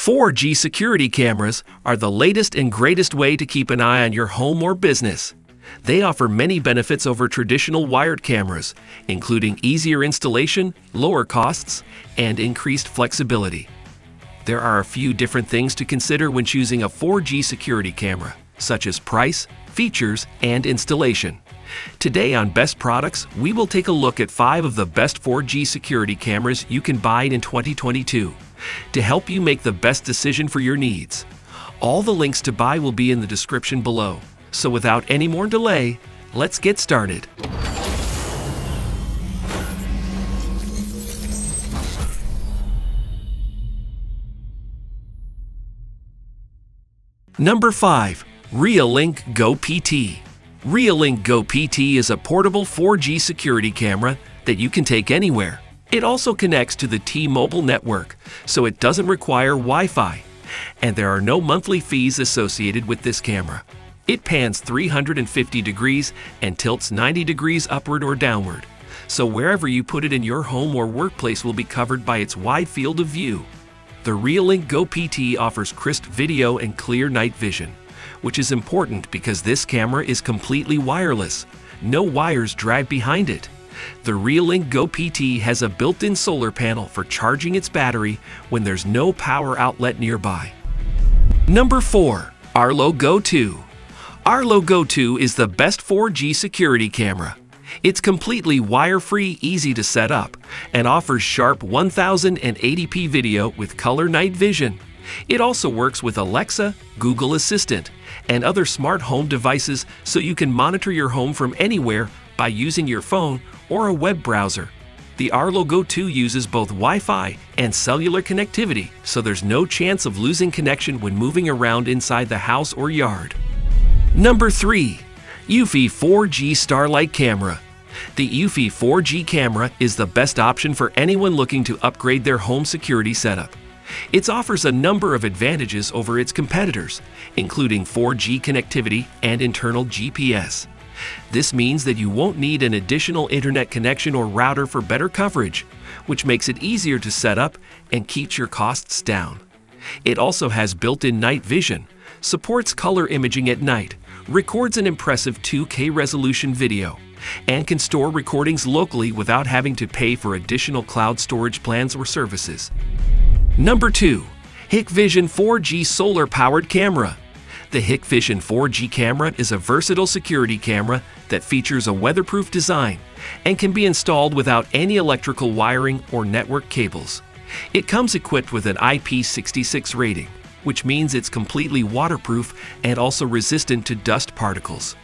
4G security cameras are the latest and greatest way to keep an eye on your home or business. They offer many benefits over traditional wired cameras, including easier installation, lower costs, and increased flexibility. There are a few different things to consider when choosing a 4G security camera, such as price, features, and installation. Today on Best Products, we will take a look at five of the best 4G security cameras you can buy in 2022 to help you make the best decision for your needs. All the links to buy will be in the description below. So without any more delay, let's get started. Number 5. Reolink Go PT. Reolink Go PT is a portable 4G security camera that you can take anywhere. It also connects to the T-Mobile network, so it doesn't require Wi-Fi. And there are no monthly fees associated with this camera. It pans 350 degrees and tilts 90 degrees upward or downward, so wherever you put it in your home or workplace will be covered by its wide field of view. The Reolink Go PT offers crisp video and clear night vision, which is important because this camera is completely wireless. No wires drag behind it. The Reolink Go PT has a built-in solar panel for charging its battery when there's no power outlet nearby. Number 4. Arlo Go 2 Arlo Go 2 is the best 4G security camera. It's completely wire-free, easy to set up, and offers sharp 1080p video with color night vision. It also works with Alexa, Google Assistant, and other smart home devices so you can monitor your home from anywhere by using your phone or a web browser. The Arlo Go 2 uses both Wi-Fi and cellular connectivity, so there's no chance of losing connection when moving around inside the house or yard. Number 3. Eufy 4G Starlight Camera The Eufy 4G camera is the best option for anyone looking to upgrade their home security setup. It offers a number of advantages over its competitors, including 4G connectivity and internal GPS. This means that you won't need an additional internet connection or router for better coverage, which makes it easier to set up and keeps your costs down. It also has built-in night vision, supports color imaging at night, records an impressive 2K resolution video, and can store recordings locally without having to pay for additional cloud storage plans or services. Number 2. Hikvision 4G Solar Powered Camera The Hikvision 4G camera is a versatile security camera that features a weatherproof design and can be installed without any electrical wiring or network cables. It comes equipped with an IP66 rating, which means it's completely waterproof and also resistant to dust particles.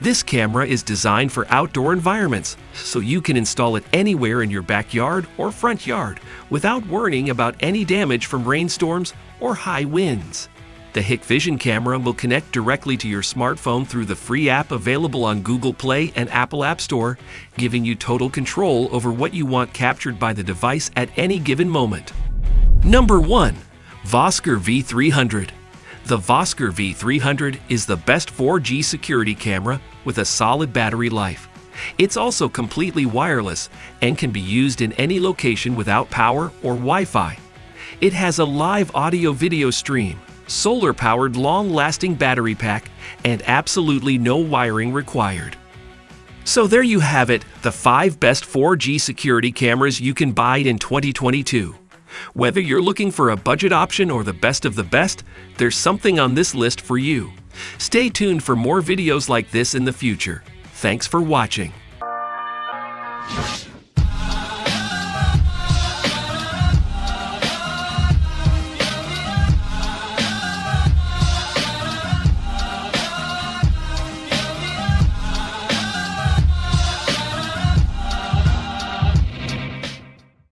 This camera is designed for outdoor environments, so you can install it anywhere in your backyard or front yard without worrying about any damage from rainstorms or high winds. The Hikvision camera will connect directly to your smartphone through the free app available on Google Play and Apple App Store, giving you total control over what you want captured by the device at any given moment. Number 1. Vosker V300 The Vosker V300 is the best 4G security camera with a solid battery life. It's also completely wireless and can be used in any location without power or Wi-Fi. It has a live audio-video stream, solar-powered long-lasting battery pack, and absolutely no wiring required. So there you have it, the 5 best 4G security cameras you can buy in 2022. Whether you're looking for a budget option or the best of the best, there's something on this list for you. Stay tuned for more videos like this in the future. Thanks for watching.